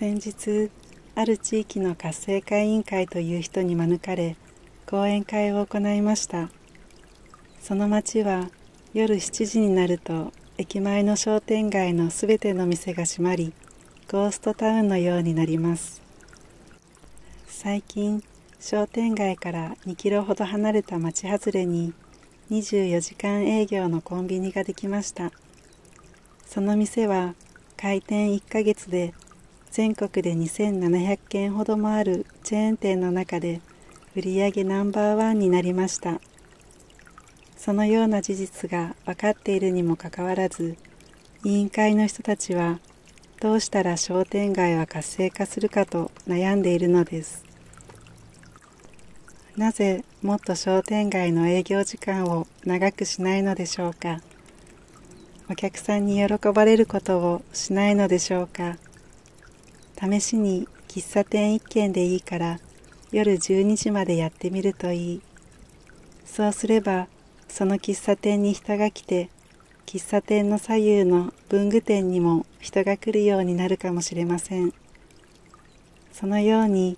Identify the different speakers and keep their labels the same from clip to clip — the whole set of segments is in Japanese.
Speaker 1: 先日ある地域の活性化委員会という人に招かれ講演会を行いました。その町は夜7時になると駅前の商店街のすべての店が閉まりゴーストタウンのようになります。最近商店街から2キロほど離れた町外れに24時間営業のコンビニができました。その店は開店1ヶ月で全国で2700件ほどもあるチェーン店の中で売上ナンバーワンになりました。そのような事実が分かっているにもかかわらず委員会の人たちはどうしたら商店街は活性化するかと悩んでいるのです。なぜもっと商店街の営業時間を長くしないのでしょうか。お客さんに喜ばれることをしないのでしょうか。試しに喫茶店1軒でいいから夜12時までやってみるといい。そうすればその喫茶店に人が来て喫茶店の左右の文具店にも人が来るようになるかもしれません。そのように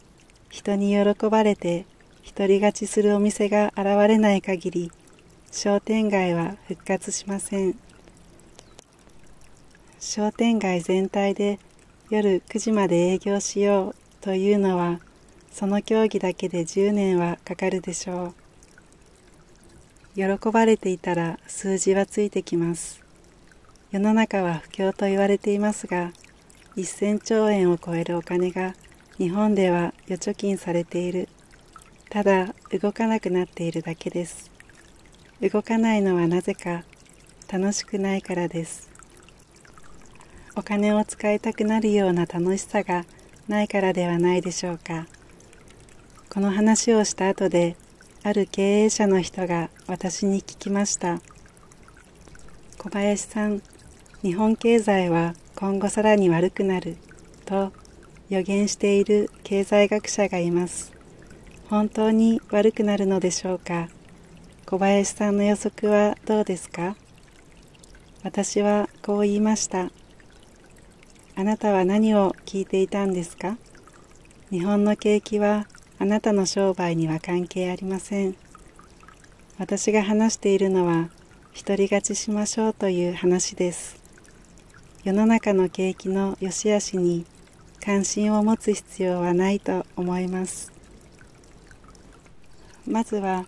Speaker 1: 人に喜ばれて独り勝ちするお店が現れない限り商店街は復活しません。商店街全体で夜9時まで営業しようというのはその競技だけで10年はかかるでしょう。喜ばれていたら数字はついてきます。世の中は不況と言われていますが1000兆円を超えるお金が日本では預貯金されている。ただ動かなくなっているだけです。動かないのはなぜか楽しくないからです。お金を使いたくなるような楽しさがないからではないでしょうか。この話をした後である経営者の人が私に聞きました。小林さん日本経済は今後さらに悪くなると予言している経済学者がいます。本当に悪くなるのでしょうか。小林さんの予測はどうですか？私はこう言いました。あなたは何を聞いていたんですか？日本の景気はあなたの商売には関係ありません。私が話しているのは独り勝ちしましょうという話です。世の中の景気の良し悪しに関心を持つ必要はないと思います。まずは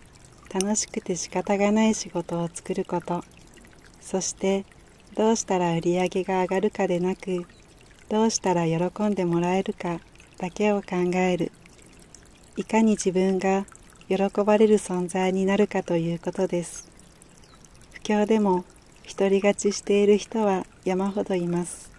Speaker 1: 楽しくて仕方がない仕事を作ること、そしてどうしたら売り上げが上がるかでなく、どうしたら喜んでもらえるかだけを考える。いかに自分が喜ばれる存在になるかということです。不況でも独り勝ちしている人は山ほどいます。